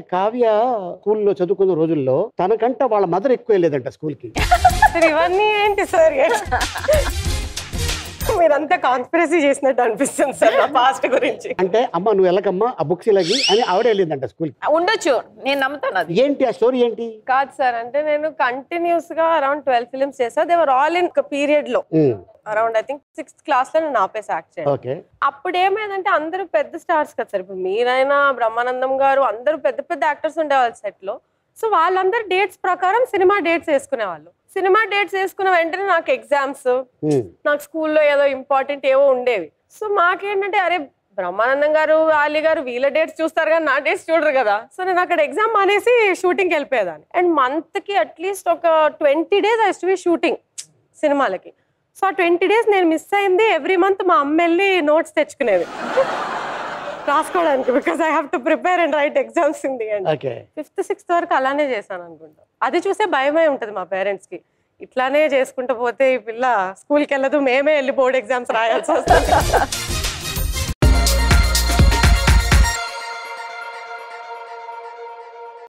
కావ్య స్కూల్లో చదువుకున్న రోజుల్లో తనకంట వాళ్ళ మదర్ ఎక్కువ వెళ్ళేదంట స్కూల్కి. ఇవన్నీ ఏంటి సార్? మీరంతా కాన్స్పిరసీ చేసినట్టు అనిపిస్తుంది సార్ నా పాస్ట్ గురించి. అంటే అమ్మ నువ్వు వెళ్ళకమ్మా ఆ బుక్స్ ఇలాగి అని ఆవిడ వెళ్ళిందంట స్కూల్కి ఉండొచ్చు నేను నమ్ముతాను అది. ఏంటి ఆ స్టోరీ ఏంటి? కాదు సార్ అంటే నేను కంటిన్యూస్గా అరౌండ్ ట్వెల్వ్ ఫిల్మ్స్ చేసా దేవర్ ఆల్ ఇన్ పీరియడ్లో. అరౌండ్ ఐ థింక్ సిక్స్త్ క్లాస్లో నేను ఆపేసి యాక్ట్ ఓకే అప్పుడు ఏమైందంటే అందరూ పెద్ద స్టార్స్ కదా సార్. ఇప్పుడు మీరైనా బ్రహ్మానందం గారు అందరూ పెద్ద పెద్ద యాక్టర్స్ ఉండేవాళ్ళు సెట్లో. సో వాళ్ళందరూ డేట్స్ ప్రకారం సినిమా డేట్స్ వేసుకునేవాళ్ళు. సినిమా డేట్స్ వేసుకున్న వెంటనే నాకు ఎగ్జామ్స్ నాకు స్కూల్లో ఏదో ఇంపార్టెంట్ ఏవో ఉండేవి. సో మాకేంటంటే అరే బ్రహ్మానందం గారు ఆలి గారు వీళ్ళ డేట్స్ చూస్తారు కానీ నా డేట్స్ చూడరు కదా. సో నేను అక్కడ ఎగ్జామ్ మానేసి షూటింగ్కి వెళ్ళిపోయేదాన్ని. అండ్ మంత్కి అట్లీస్ట్ ఒక twenty days used to be shooting సినిమాలకి. సో ఆ ట్వంటీ డేస్ నేను మిస్ అయింది. ఎవ్రీ మంత్ మా అమ్మ వెళ్ళి నోట్స్ తెచ్చుకునేది రాసుకోవడానికి because I have to prepare and write exams in the and fifth sixth వరకు అలానే చేశాను అనుకుంటా. అది చూసే భయమే ఉంటుంది మా పేరెంట్స్కి. ఇట్లానే చేసుకుంటూ పోతే ఈ పిల్ల స్కూల్కి వెళ్ళదు మేమే వెళ్ళి బోర్డ్ ఎగ్జామ్స్ రాయాల్సి వస్తుంది.